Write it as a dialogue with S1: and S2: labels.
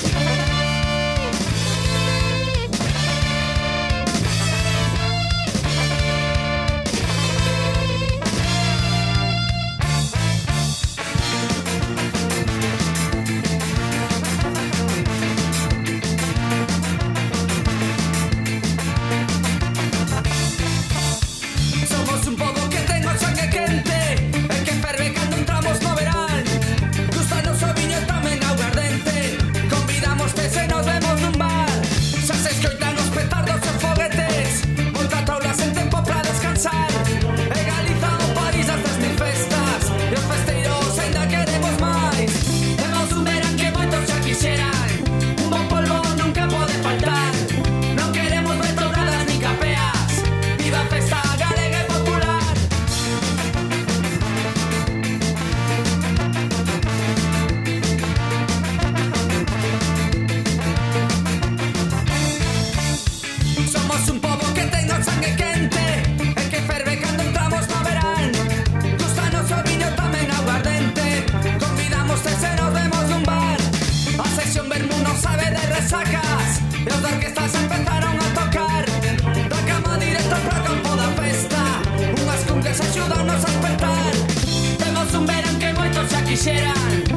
S1: Somos empezar. quisieran.